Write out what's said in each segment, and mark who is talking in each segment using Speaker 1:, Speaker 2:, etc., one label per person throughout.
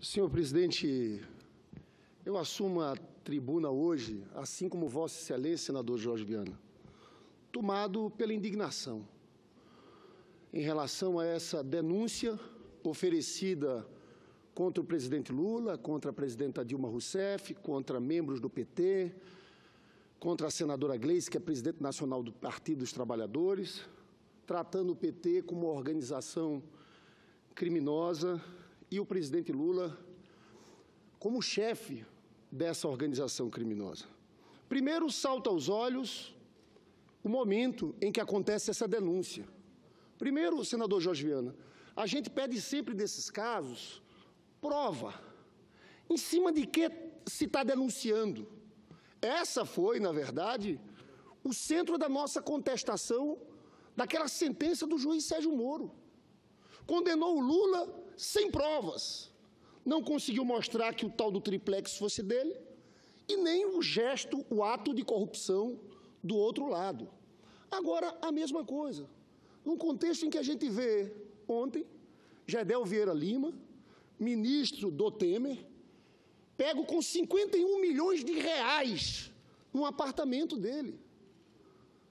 Speaker 1: Senhor presidente, eu assumo a tribuna hoje, assim como Vossa Excelência, senador Jorge Viana, tomado pela indignação em relação a essa denúncia oferecida contra o presidente Lula, contra a presidenta Dilma Rousseff, contra membros do PT, contra a senadora Gleice, que é presidente nacional do Partido dos Trabalhadores, tratando o PT como uma organização criminosa e o presidente Lula como chefe dessa organização criminosa. Primeiro, salta aos olhos o momento em que acontece essa denúncia. Primeiro, senador Jorge Viana, a gente pede sempre desses casos prova. Em cima de que se está denunciando? Essa foi, na verdade, o centro da nossa contestação daquela sentença do juiz Sérgio Moro. Condenou o Lula sem provas. Não conseguiu mostrar que o tal do triplex fosse dele e nem o gesto, o ato de corrupção do outro lado. Agora, a mesma coisa. Num contexto em que a gente vê ontem Gedel Vieira Lima, ministro do Temer, pego com 51 milhões de reais num apartamento dele.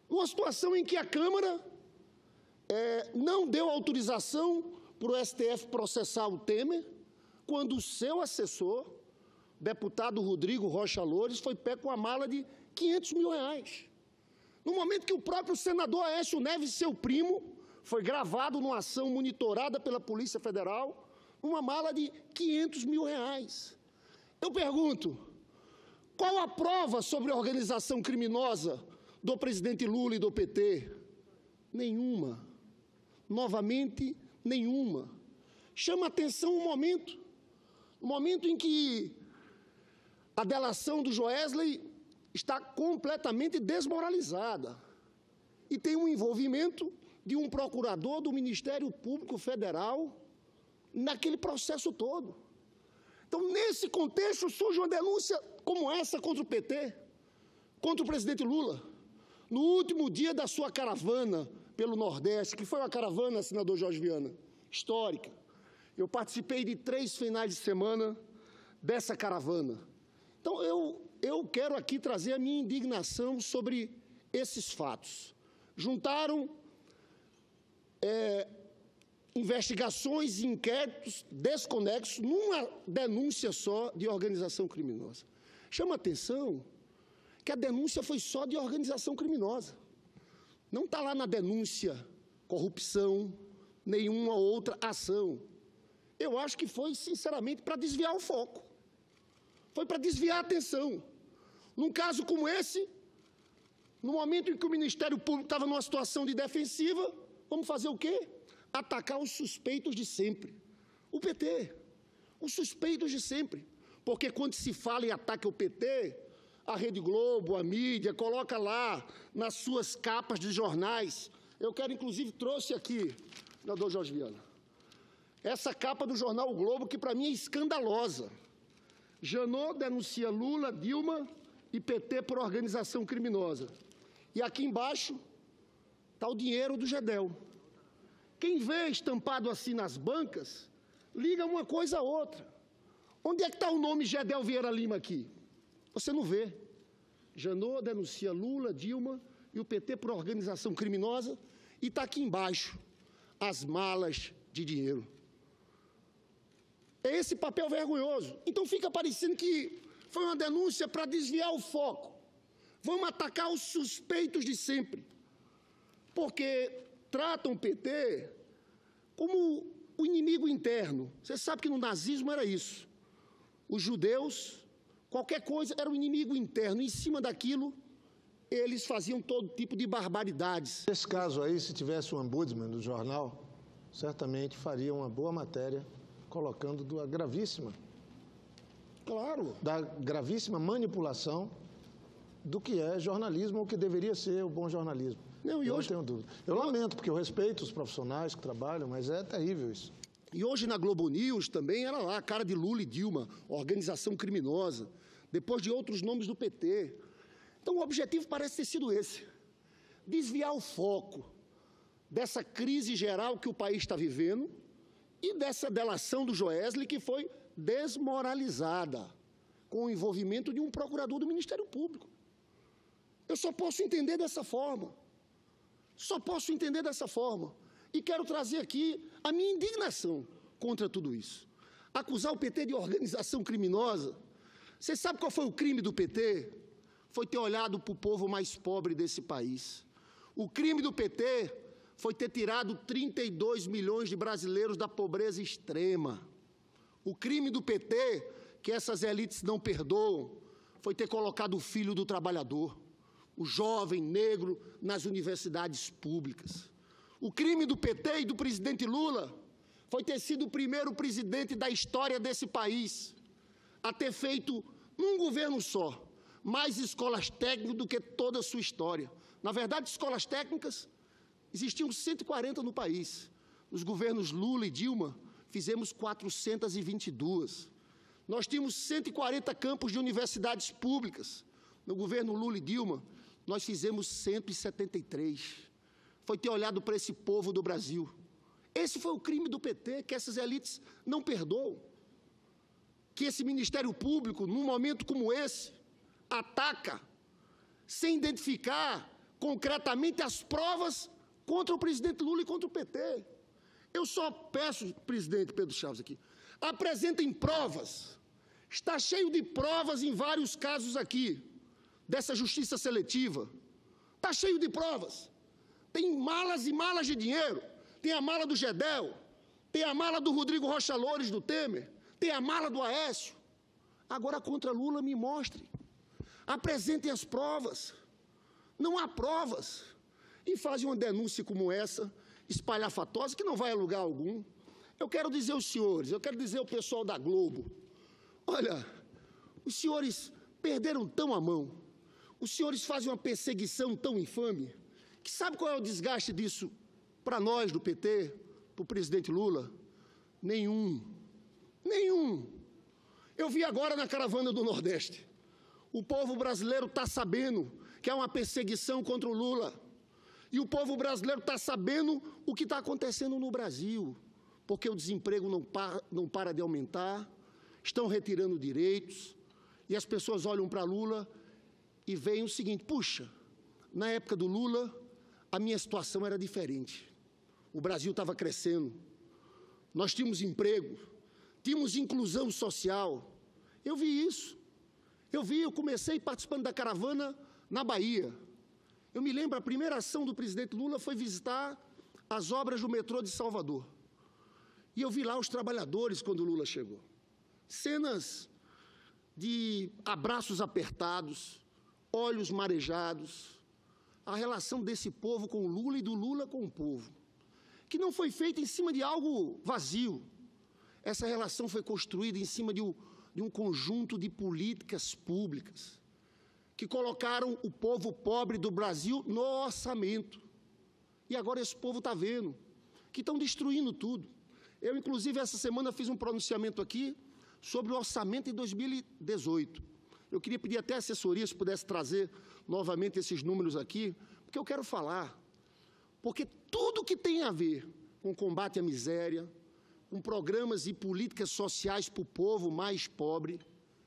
Speaker 1: Numa situação em que a Câmara é, não deu autorização para o STF processar o Temer, quando o seu assessor, deputado Rodrigo Rocha Loures, foi pego com a mala de 500 mil reais. No momento que o próprio senador Aécio Neves, seu primo, foi gravado numa ação monitorada pela Polícia Federal, uma mala de 500 mil reais. Eu pergunto, qual a prova sobre a organização criminosa do presidente Lula e do PT? Nenhuma. Novamente, nenhuma. Chama atenção um momento, o momento em que a delação do Joesley está completamente desmoralizada e tem um envolvimento de um procurador do Ministério Público Federal naquele processo todo. Então, nesse contexto, surge uma denúncia como essa contra o PT, contra o presidente Lula. No último dia da sua caravana pelo Nordeste, que foi uma caravana, senador Jorge Viana, histórica. Eu participei de três finais de semana dessa caravana. Então, eu, eu quero aqui trazer a minha indignação sobre esses fatos. Juntaram é, investigações e inquéritos desconexos numa denúncia só de organização criminosa. Chama atenção que a denúncia foi só de organização criminosa. Não está lá na denúncia corrupção, nenhuma outra ação. Eu acho que foi, sinceramente, para desviar o foco. Foi para desviar a atenção. Num caso como esse, no momento em que o Ministério Público estava numa situação de defensiva, vamos fazer o quê? atacar os suspeitos de sempre. O PT, os suspeitos de sempre. Porque quando se fala em ataque ao PT, a Rede Globo, a mídia, coloca lá nas suas capas de jornais. Eu quero, inclusive, trouxe aqui, senador Jorge Viana, essa capa do jornal o Globo, que para mim é escandalosa. Janot denuncia Lula, Dilma e PT por organização criminosa. E aqui embaixo está o dinheiro do Gedel. Quem vê estampado assim nas bancas, liga uma coisa a outra. Onde é que está o nome Gedel Vieira Lima aqui? Você não vê. Janot denuncia Lula, Dilma e o PT por organização criminosa e está aqui embaixo as malas de dinheiro. É esse papel vergonhoso. Então fica parecendo que foi uma denúncia para desviar o foco. Vamos atacar os suspeitos de sempre. Porque tratam o PT como o inimigo interno. Você sabe que no nazismo era isso. Os judeus, qualquer coisa, era o inimigo interno. Em cima daquilo, eles faziam todo tipo de barbaridades.
Speaker 2: Nesse caso aí, se tivesse um ombudsman do jornal, certamente faria uma boa matéria colocando da gravíssima.
Speaker 1: Claro.
Speaker 2: Da gravíssima manipulação do que é jornalismo ou que deveria ser o bom jornalismo. Não, e eu hoje... não tenho dúvida. Eu lamento, porque eu respeito os profissionais que trabalham, mas é terrível isso.
Speaker 1: E hoje na Globo News também era lá a cara de Lula e Dilma, organização criminosa, depois de outros nomes do PT. Então o objetivo parece ter sido esse: desviar o foco dessa crise geral que o país está vivendo e dessa delação do Joesley que foi desmoralizada com o envolvimento de um procurador do Ministério Público. Eu só posso entender dessa forma. Só posso entender dessa forma. E quero trazer aqui a minha indignação contra tudo isso. Acusar o PT de organização criminosa. Você sabe qual foi o crime do PT? Foi ter olhado para o povo mais pobre desse país. O crime do PT foi ter tirado 32 milhões de brasileiros da pobreza extrema. O crime do PT, que essas elites não perdoam, foi ter colocado o filho do trabalhador o jovem negro nas universidades públicas. O crime do PT e do presidente Lula foi ter sido o primeiro presidente da história desse país a ter feito, num governo só, mais escolas técnicas do que toda a sua história. Na verdade, escolas técnicas existiam 140 no país. Nos governos Lula e Dilma, fizemos 422. Nós tínhamos 140 campos de universidades públicas. No governo Lula e Dilma, nós fizemos 173. Foi ter olhado para esse povo do Brasil. Esse foi o crime do PT, que essas elites não perdoam. Que esse Ministério Público, num momento como esse, ataca, sem identificar concretamente as provas contra o presidente Lula e contra o PT. Eu só peço, presidente Pedro Chaves aqui, apresentem provas. Está cheio de provas em vários casos aqui dessa justiça seletiva. Está cheio de provas. Tem malas e malas de dinheiro. Tem a mala do Gedel, tem a mala do Rodrigo Rocha Loures do Temer, tem a mala do Aécio. Agora contra Lula me mostre. Apresentem as provas. Não há provas. E fazem uma denúncia como essa, espalhafatosa, que não vai a lugar algum. Eu quero dizer aos senhores, eu quero dizer ao pessoal da Globo: olha, os senhores perderam tão a mão os senhores fazem uma perseguição tão infame, que sabe qual é o desgaste disso para nós do PT, para o presidente Lula? Nenhum. Nenhum. Eu vi agora na caravana do Nordeste. O povo brasileiro está sabendo que é uma perseguição contra o Lula. E o povo brasileiro está sabendo o que está acontecendo no Brasil. Porque o desemprego não para, não para de aumentar, estão retirando direitos, e as pessoas olham para Lula e veem o seguinte: puxa, na época do Lula, a minha situação era diferente. O Brasil estava crescendo, nós tínhamos emprego, tínhamos inclusão social. Eu vi isso. Eu vi, eu comecei participando da caravana na Bahia. Eu me lembro, a primeira ação do presidente Lula foi visitar as obras do metrô de Salvador. E eu vi lá os trabalhadores quando Lula chegou. Cenas de abraços apertados, olhos marejados, a relação desse povo com o Lula e do Lula com o povo, que não foi feita em cima de algo vazio. Essa relação foi construída em cima de um, de um conjunto de políticas públicas que colocaram o povo pobre do Brasil no orçamento. E agora esse povo está vendo que estão destruindo tudo. Eu, inclusive, essa semana fiz um pronunciamento aqui sobre o orçamento de 2018 eu queria pedir até a assessoria se pudesse trazer novamente esses números aqui, porque eu quero falar. Porque tudo que tem a ver com combate à miséria, com programas e políticas sociais para o povo mais pobre,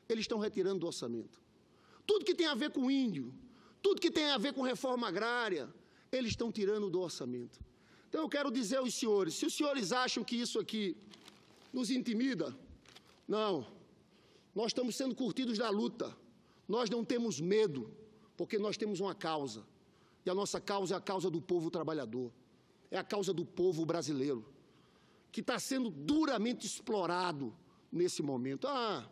Speaker 1: eles estão retirando do orçamento. Tudo que tem a ver com índio, tudo que tem a ver com reforma agrária, eles estão tirando do orçamento. Então eu quero dizer aos senhores, se os senhores acham que isso aqui nos intimida, não. Nós estamos sendo curtidos da luta. Nós não temos medo, porque nós temos uma causa. E a nossa causa é a causa do povo trabalhador. É a causa do povo brasileiro, que está sendo duramente explorado nesse momento. Ah,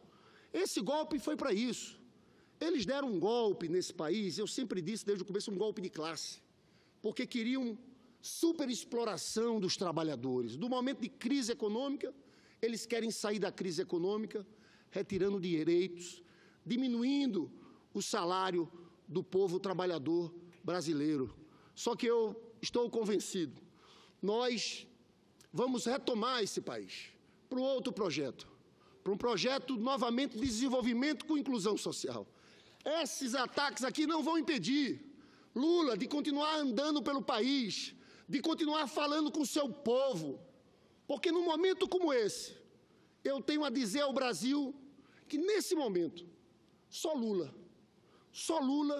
Speaker 1: esse golpe foi para isso. Eles deram um golpe nesse país, eu sempre disse desde o começo, um golpe de classe, porque queriam superexploração dos trabalhadores. Do momento de crise econômica, eles querem sair da crise econômica retirando direitos, diminuindo o salário do povo trabalhador brasileiro. Só que eu estou convencido, nós vamos retomar esse país para um outro projeto, para um projeto novamente de desenvolvimento com inclusão social. Esses ataques aqui não vão impedir Lula de continuar andando pelo país, de continuar falando com o seu povo, Porque num momento como esse, eu tenho a dizer ao Brasil que nesse momento, só Lula, só Lula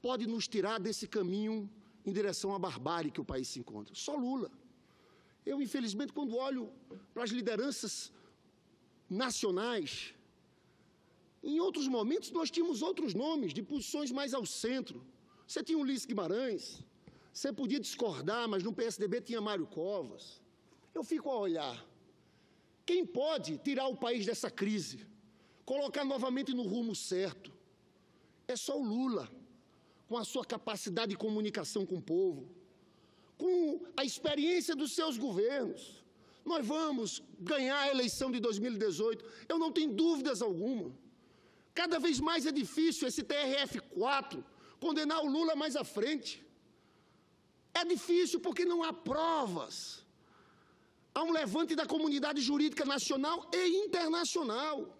Speaker 1: pode nos tirar desse caminho em direção à barbárie que o país se encontra. Só Lula. Eu, infelizmente, quando olho para as lideranças nacionais, em outros momentos nós tínhamos outros nomes, de posições mais ao centro. Você tinha Ulisses Guimarães, você podia discordar, mas no PSDB tinha Mário Covas. Eu fico a olhar. Quem pode tirar o país dessa crise? Colocar novamente no rumo certo? É só o Lula, com a sua capacidade de comunicação com o povo, com a experiência dos seus governos. Nós vamos ganhar a eleição de 2018, eu não tenho dúvidas alguma. Cada vez mais é difícil esse TRF4 condenar o Lula mais à frente. É difícil porque não há provas. Há um levante da comunidade jurídica nacional e internacional.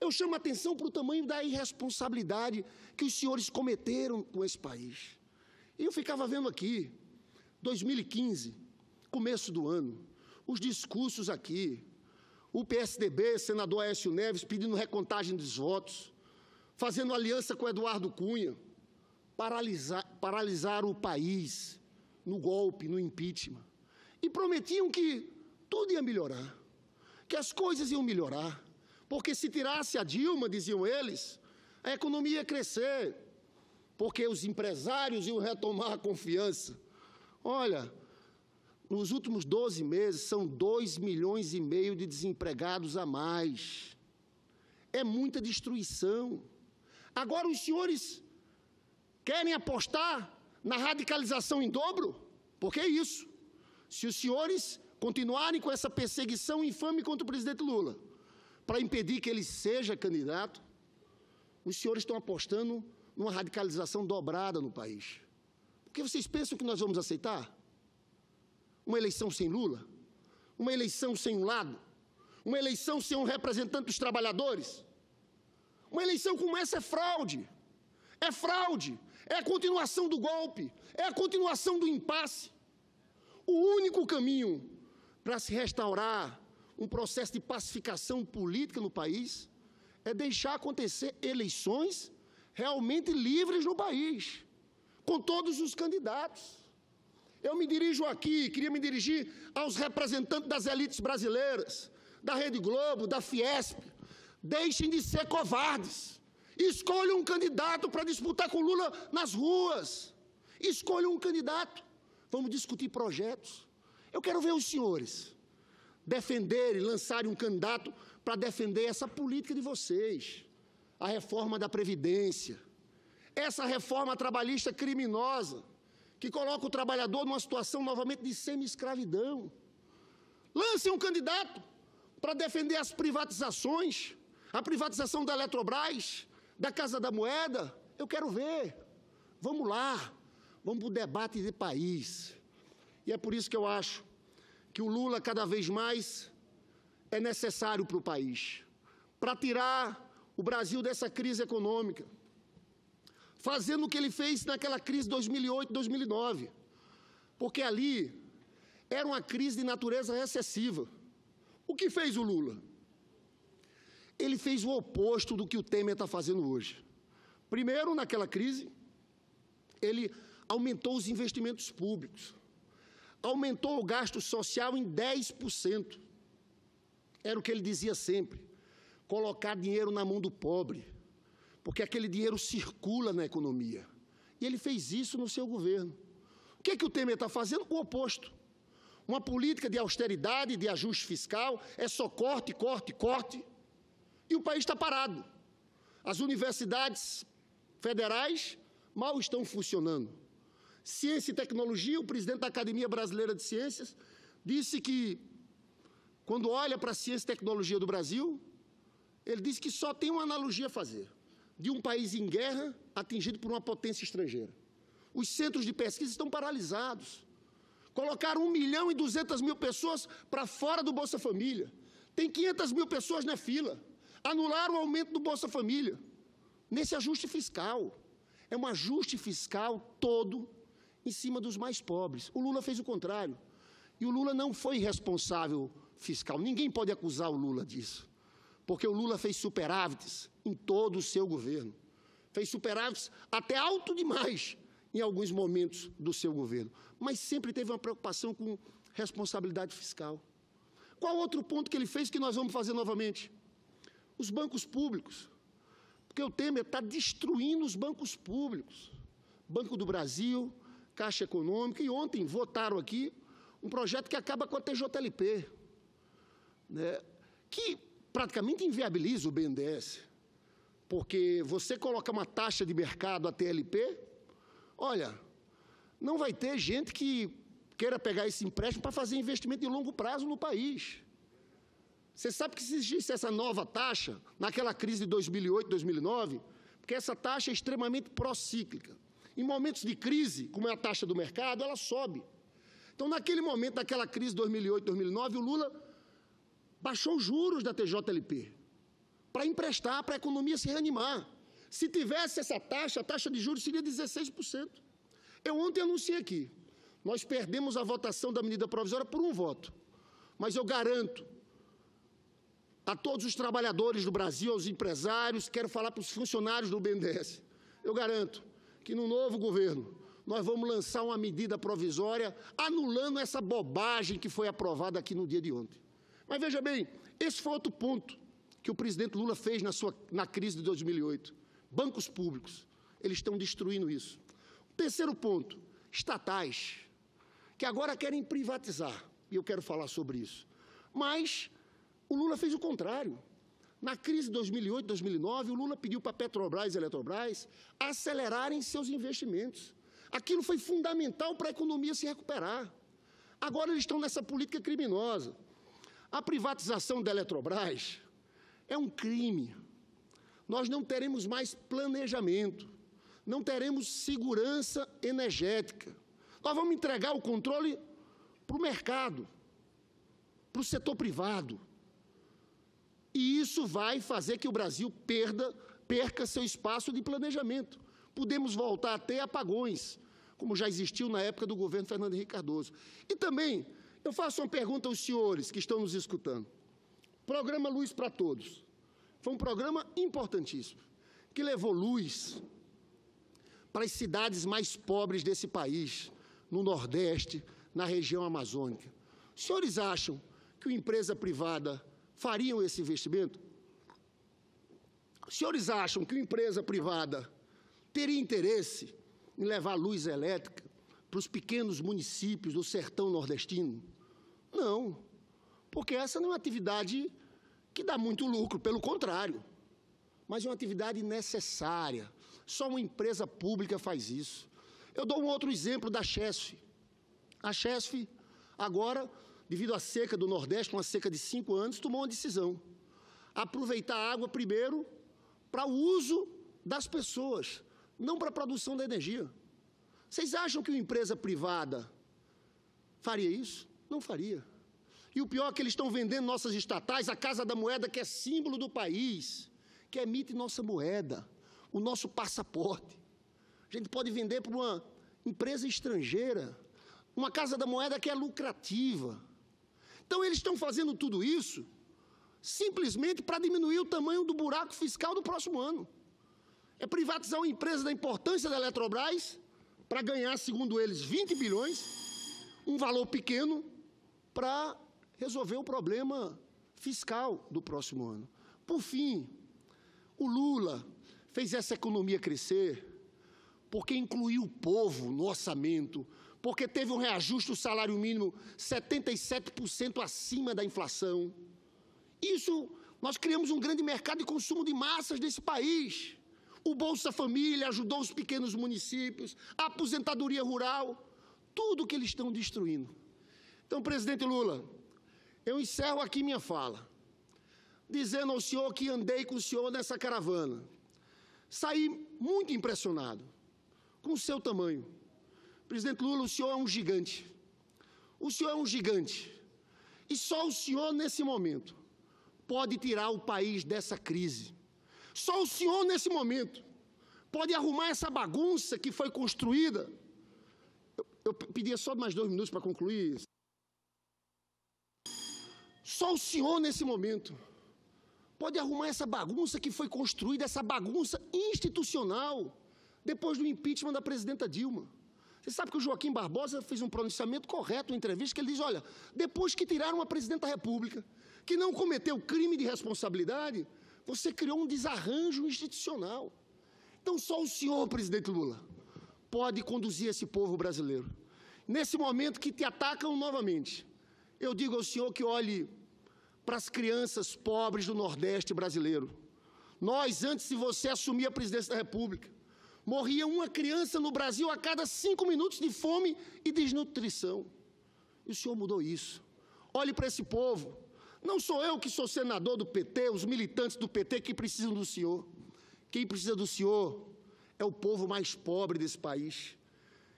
Speaker 1: Eu chamo a atenção para o tamanho da irresponsabilidade que os senhores cometeram com esse país. E eu ficava vendo aqui, 2015, começo do ano, os discursos aqui, o PSDB, senador Aécio Neves, pedindo recontagem dos votos, fazendo aliança com Eduardo Cunha, paralisar, paralisar o país no golpe, no impeachment. E prometiam que tudo ia melhorar, que as coisas iam melhorar, porque se tirasse a Dilma, diziam eles, a economia ia crescer, porque os empresários iam retomar a confiança. Olha, nos últimos 12 meses são 2 milhões e meio de desempregados a mais. É muita destruição. Agora os senhores querem apostar na radicalização em dobro? Porque é isso. Se os senhores continuarem com essa perseguição infame contra o presidente Lula, para impedir que ele seja candidato, os senhores estão apostando numa radicalização dobrada no país. Porque vocês pensam que nós vamos aceitar? Uma eleição sem Lula? Uma eleição sem um lado? Uma eleição sem um representante dos trabalhadores? Uma eleição como essa é fraude. É fraude. É a continuação do golpe. É a continuação do impasse. O único caminho para se restaurar um processo de pacificação política no país é deixar acontecer eleições realmente livres no país, com todos os candidatos. Eu me dirijo aqui, queria me dirigir aos representantes das elites brasileiras, da Rede Globo, da Fiesp. Deixem de ser covardes. Escolham um candidato para disputar com Lula nas ruas. Escolham um candidato. Vamos discutir projetos. Eu quero ver os senhores defenderem, lançarem um candidato para defender essa política de vocês, a reforma da Previdência, essa reforma trabalhista criminosa, que coloca o trabalhador numa situação novamente de semi-escravidão. Lancem um candidato para defender as privatizações, a privatização da Eletrobras, da Casa da Moeda. Eu quero ver. Vamos lá, vamos para o debate de país. E é por isso que eu acho que o Lula cada vez mais é necessário para o país, para tirar o Brasil dessa crise econômica, fazendo o que ele fez naquela crise 2008, 2009, porque ali era uma crise de natureza recessiva. O que fez o Lula? Ele fez o oposto do que o Temer está fazendo hoje. Primeiro, naquela crise, ele aumentou os investimentos públicos aumentou o gasto social em 10%. Era o que ele dizia sempre: colocar dinheiro na mão do pobre, porque aquele dinheiro circula na economia. E ele fez isso no seu governo. O que, é que o Temer está fazendo? O oposto. Uma política de austeridade, de ajuste fiscal, é só corte, corte, corte, e o país está parado. As universidades federais mal estão funcionando. Ciência e Tecnologia, o presidente da Academia Brasileira de Ciências, disse que, quando olha para a ciência e tecnologia do Brasil, ele disse que só tem uma analogia a fazer: de um país em guerra atingido por uma potência estrangeira. Os centros de pesquisa estão paralisados. Colocaram 1 milhão e 200 mil pessoas para fora do Bolsa Família. Tem 500 mil pessoas na fila. Anularam o aumento do Bolsa Família. Nesse ajuste fiscal. É um ajuste fiscal todo em cima dos mais pobres. O Lula fez o contrário. E o Lula não foi responsável fiscal. Ninguém pode acusar o Lula disso. Porque o Lula fez superávites em todo o seu governo. Fez superávites até alto demais em alguns momentos do seu governo. Mas sempre teve uma preocupação com responsabilidade fiscal. Qual outro ponto que ele fez que nós vamos fazer novamente? Os bancos públicos. Porque o Temer está destruindo os bancos públicos. Banco do Brasil, Caixa Econômica, e ontem votaram aqui um projeto que acaba com a TJLP, né, que praticamente inviabiliza o BNDES, porque você coloca uma taxa de mercado, a TLP, olha, não vai ter gente que queira pegar esse empréstimo para fazer investimento de longo prazo no país. Você sabe que se existisse essa nova taxa, naquela crise de 2008, 2009, porque essa taxa é extremamente procíclica. Em momentos de crise, como é a taxa do mercado, ela sobe. Então, naquele momento, daquela crise de 2008, 2009, o Lula baixou os juros da TJLP para emprestar, para a economia se reanimar. Se tivesse essa taxa, a taxa de juros seria 16%. Eu ontem anunciei aqui, nós perdemos a votação da medida provisória por um voto. Mas eu garanto a todos os trabalhadores do Brasil, aos empresários, quero falar para os funcionários do BNDES, eu garanto que no novo governo nós vamos lançar uma medida provisória anulando essa bobagem que foi aprovada aqui no dia de ontem. Mas veja bem, esse foi outro ponto que o presidente Lula fez na, sua, na crise de 2008. Bancos públicos, eles estão destruindo isso. Terceiro ponto, estatais, que agora querem privatizar, e eu quero falar sobre isso. Mas o Lula fez o contrário. Na crise de 2008, 2009, o Lula pediu para a Petrobras e Eletrobras acelerarem seus investimentos. Aquilo foi fundamental para a economia se recuperar. Agora eles estão nessa política criminosa. A privatização da Eletrobras é um crime. Nós não teremos mais planejamento, não teremos segurança energética. Nós vamos entregar o controle para o mercado, para o setor privado. E isso vai fazer que o Brasil perda, perca seu espaço de planejamento. Podemos voltar a ter apagões, como já existiu na época do governo Fernando Henrique Cardoso. E também, eu faço uma pergunta aos senhores que estão nos escutando. Programa Luz para Todos. Foi um programa importantíssimo, que levou luz para as cidades mais pobres desse país, no Nordeste, na região amazônica. Os senhores acham que uma empresa privada fariam esse investimento? Os senhores acham que uma empresa privada teria interesse em levar luz elétrica para os pequenos municípios do sertão nordestino? Não, porque essa não é uma atividade que dá muito lucro, pelo contrário, mas é uma atividade necessária. Só uma empresa pública faz isso. Eu dou um outro exemplo da Chesf. A Chesf agora devido à seca do Nordeste, uma seca de cinco anos, tomou uma decisão. Aproveitar a água primeiro para o uso das pessoas, não para a produção da energia. Vocês acham que uma empresa privada faria isso? Não faria. E o pior é que eles estão vendendo nossas estatais, a Casa da Moeda, que é símbolo do país, que emite nossa moeda, o nosso passaporte. A gente pode vender para uma empresa estrangeira, uma Casa da Moeda que é lucrativa. Então, eles estão fazendo tudo isso simplesmente para diminuir o tamanho do buraco fiscal do próximo ano. É privatizar uma empresa da importância da Eletrobras para ganhar, segundo eles, 20 bilhões, um valor pequeno, para resolver o problema fiscal do próximo ano. Por fim, o Lula fez essa economia crescer porque incluiu o povo no orçamento, porque teve um reajuste do salário mínimo 77% acima da inflação. Isso, nós criamos um grande mercado de consumo de massas desse país. O Bolsa Família ajudou os pequenos municípios, a aposentadoria rural, tudo que eles estão destruindo. Então, presidente Lula, eu encerro aqui minha fala, dizendo ao senhor que andei com o senhor nessa caravana. Saí muito impressionado com o seu tamanho Presidente Lula, o senhor é um gigante. O senhor é um gigante. E só o senhor, nesse momento, pode tirar o país dessa crise. Só o senhor, nesse momento, pode arrumar essa bagunça que foi construída. Eu, eu pedia só mais dois minutos para concluir. Só o senhor, nesse momento, pode arrumar essa bagunça que foi construída, essa bagunça institucional, depois do impeachment da presidenta Dilma. Você sabe que o Joaquim Barbosa fez um pronunciamento correto em entrevista, que ele diz, olha, depois que tiraram a presidenta da República, que não cometeu crime de responsabilidade, você criou um desarranjo institucional. Então só o senhor, presidente Lula, pode conduzir esse povo brasileiro. Nesse momento que te atacam novamente, eu digo ao senhor que olhe para as crianças pobres do Nordeste brasileiro. Nós, antes de você assumir a presidência da República, morria uma criança no Brasil a cada cinco minutos de fome e desnutrição. E o senhor mudou isso. Olhe para esse povo. Não sou eu que sou senador do PT, os militantes do PT que precisam do senhor. Quem precisa do senhor é o povo mais pobre desse país,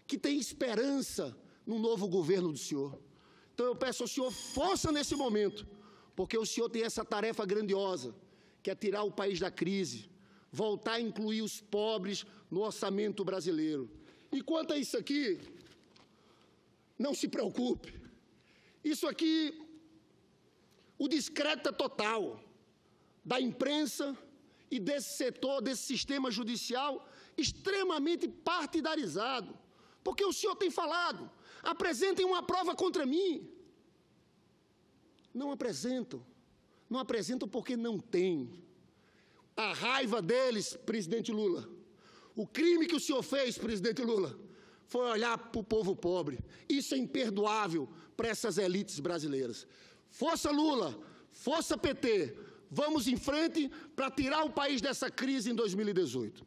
Speaker 1: que tem esperança no novo governo do senhor. Então eu peço ao senhor força nesse momento, porque o senhor tem essa tarefa grandiosa, que é tirar o país da crise, voltar a incluir os pobres no orçamento brasileiro. E quanto a isso aqui, não se preocupe. Isso aqui, o é total da imprensa e desse setor, desse sistema judicial extremamente partidarizado. Porque o senhor tem falado, apresentem uma prova contra mim. Não apresentam. Não apresentam porque não tem a raiva deles, presidente Lula. O crime que o senhor fez, presidente Lula, foi olhar para o povo pobre. Isso é imperdoável para essas elites brasileiras. Força Lula, força PT, vamos em frente para tirar o país dessa crise em 2018.